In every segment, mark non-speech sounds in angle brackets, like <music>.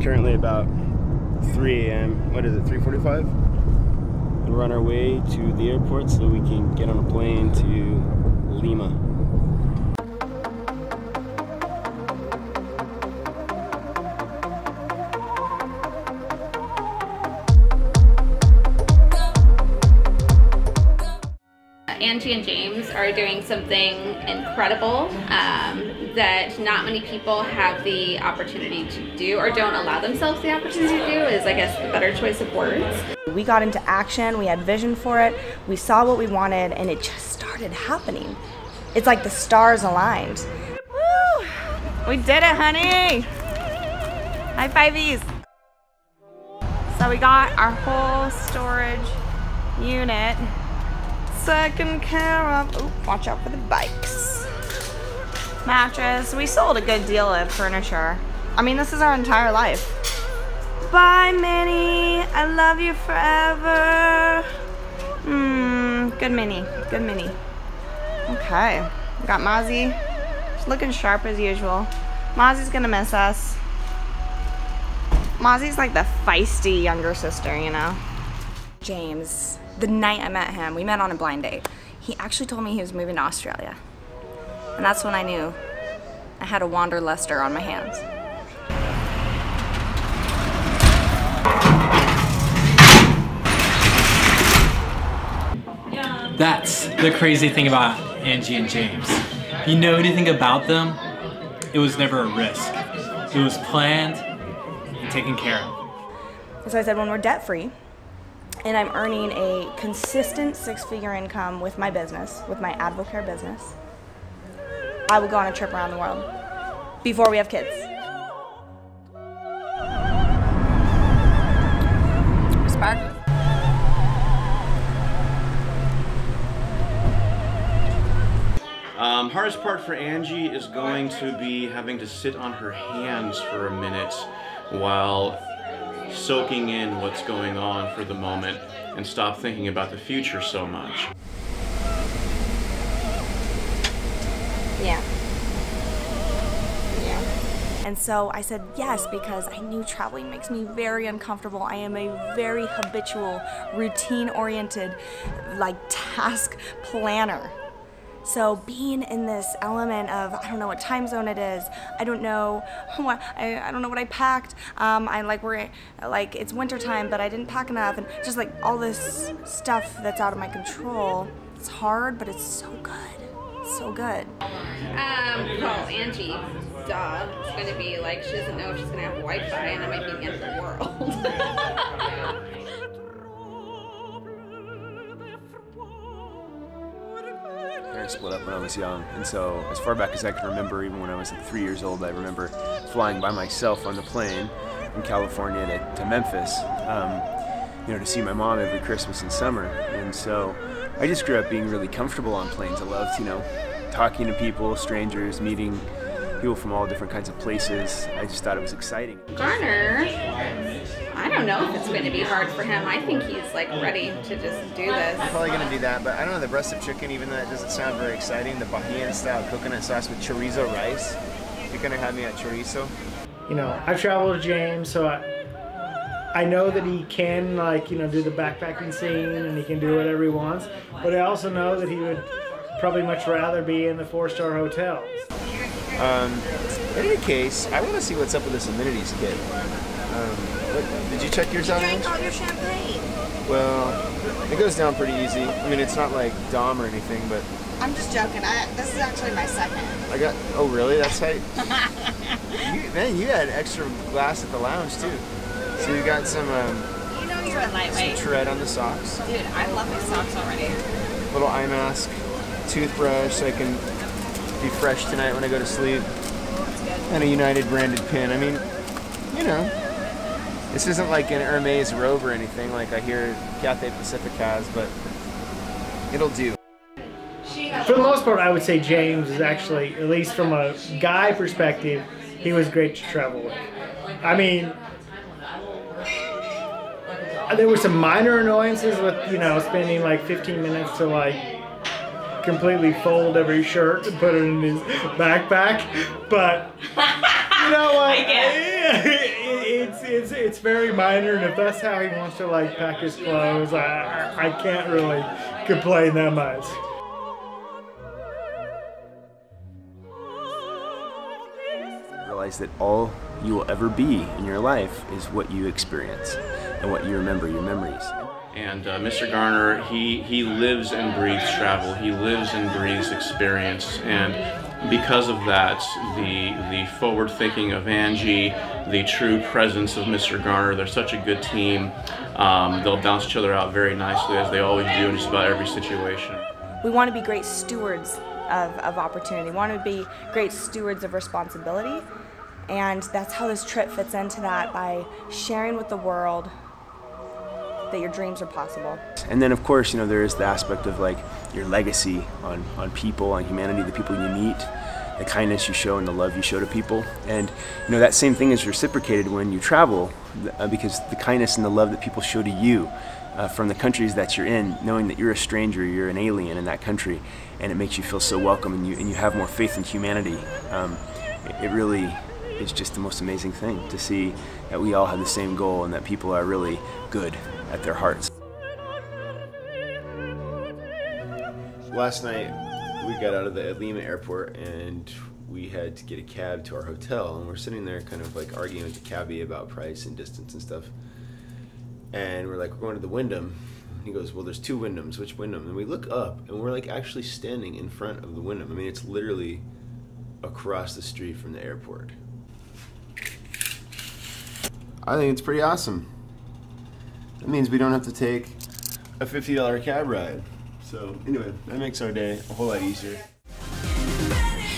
currently about 3 a.m. What is it, 3.45? And we're on our way to the airport so we can get on a plane to Lima. Angie and James are doing something incredible um, that not many people have the opportunity to do or don't allow themselves the opportunity to do is I guess the better choice of words. We got into action, we had vision for it, we saw what we wanted and it just started happening. It's like the stars aligned. Woo! We did it, honey! High fiveys! So we got our whole storage unit taken care of. Ooh, watch out for the bikes. Mattress. We sold a good deal of furniture. I mean, this is our entire life. Bye, Minnie. I love you forever. Mmm, good Minnie. Good Minnie. Okay. We got Mozzie. She's looking sharp as usual. Mozzie's gonna miss us. Mozzie's like the feisty younger sister, you know? James the night I met him, we met on a blind date. He actually told me he was moving to Australia. And that's when I knew I had a wanderluster on my hands. That's the crazy thing about Angie and James. If you know anything about them, it was never a risk. It was planned and taken care of. So I said, when we're debt free, and I'm earning a consistent six figure income with my business, with my Advocare business, I will go on a trip around the world before we have kids. Spark. Um, hardest part for Angie is going to be having to sit on her hands for a minute while soaking in what's going on for the moment and stop thinking about the future so much. Yeah. Yeah. And so I said yes because I knew traveling makes me very uncomfortable. I am a very habitual, routine oriented, like task planner. So being in this element of I don't know what time zone it is, I don't know <laughs> what I, I don't know what I packed. Um, I like we're like it's winter time, but I didn't pack enough, and just like all this stuff that's out of my control. It's hard, but it's so good, so good. Um, well, Angie, duh, it's gonna be like she doesn't know if she's gonna have Wi-Fi, and it might be the end of the world. <laughs> parents split up when I was young, and so as far back as I can remember, even when I was like three years old, I remember flying by myself on the plane from California to, to Memphis, um, you know, to see my mom every Christmas and summer. And so I just grew up being really comfortable on planes. I loved, you know, talking to people, strangers, meeting people from all different kinds of places. I just thought it was exciting. Garner, I don't know if it's going to be hard for him. I think he's like ready to just do this. I'm probably going to do that, but I don't know the breast of chicken, even though it doesn't sound very exciting. The Bahian style coconut sauce with chorizo rice. You're going to have me at chorizo. You know, I've traveled with James, so I, I know that he can like you know do the backpacking scene and he can do whatever he wants. But I also know that he would probably much rather be in the four-star hotels. Um, in any case, I want to see what's up with this amenities kit. Um, what, did you check yours out? Drank all your champagne. Well, it goes down pretty easy. I mean, it's not like Dom or anything, but I'm just joking. I, this is actually my second. I got. Oh, really? That's tight. <laughs> you, man, you had extra glass at the lounge too. So you got some. Um, you know you're a lightweight. Some tread on the socks. Dude, I love my socks already. Little eye mask, toothbrush, so I can be fresh tonight when I go to sleep. And a United branded pin. I mean, you know, this isn't like an Hermes robe or anything like I hear Cathay Pacific has, but it'll do. For the most part, I would say James is actually, at least from a guy perspective, he was great to travel with. I mean, there were some minor annoyances with, you know, spending like 15 minutes to like completely fold every shirt and put it in his backpack. But you know <laughs> what? it, it, <laughs> it's, it's it's very minor, and if that's how he wants to like pack his clothes, I I can't really complain that much. Realize that all you will ever be in your life is what you experience and what you remember, your memories. And uh, Mr. Garner, he, he lives and breathes travel. He lives and breathes experience. And because of that, the, the forward thinking of Angie, the true presence of Mr. Garner, they're such a good team. Um, they'll bounce each other out very nicely, as they always do in just about every situation. We want to be great stewards of, of opportunity. We want to be great stewards of responsibility. And that's how this trip fits into that by sharing with the world that your dreams are possible. And then, of course, you know, there is the aspect of like your legacy on, on people, on humanity, the people you meet, the kindness you show, and the love you show to people. And, you know, that same thing is reciprocated when you travel uh, because the kindness and the love that people show to you uh, from the countries that you're in, knowing that you're a stranger, you're an alien in that country, and it makes you feel so welcome and you, and you have more faith in humanity. Um, it, it really is just the most amazing thing to see that we all have the same goal and that people are really good at their hearts. Last night, we got out of the Lima airport and we had to get a cab to our hotel, and we're sitting there kind of like arguing with the cabbie about price and distance and stuff. And we're like, we're going to the Wyndham. He goes, well, there's two Wyndhams. Which Wyndham? And we look up, and we're like actually standing in front of the Wyndham. I mean, it's literally across the street from the airport. I think it's pretty awesome. That means we don't have to take a $50 cab ride. So anyway, that makes our day a whole lot easier.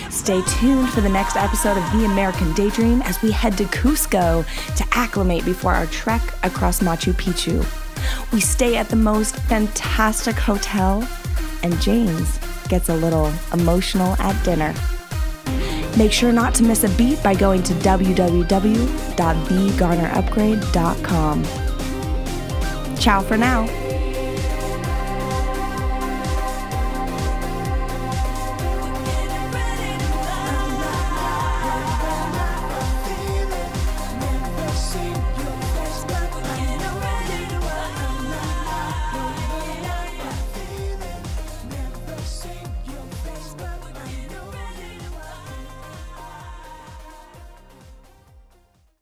Stay tuned for the next episode of The American Daydream as we head to Cusco to acclimate before our trek across Machu Picchu. We stay at the most fantastic hotel, and James gets a little emotional at dinner. Make sure not to miss a beat by going to www.thegarnerupgrade.com. Ciao for now.